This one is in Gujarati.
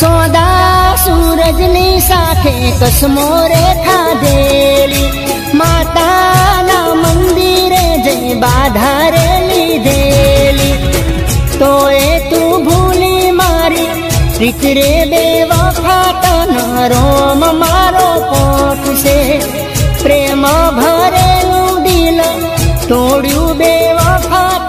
સોદા સૂરજની સાથે કસમો રેખા દેલી માતાના મંદિરે જઈ બાધા રે લીધેલી તો એ તું ભૂલી મારી રીત રે બે વખા તના રોમ મારો પોતશે પ્રેમ ભરેલું દિલ તોડ્યું બે વખા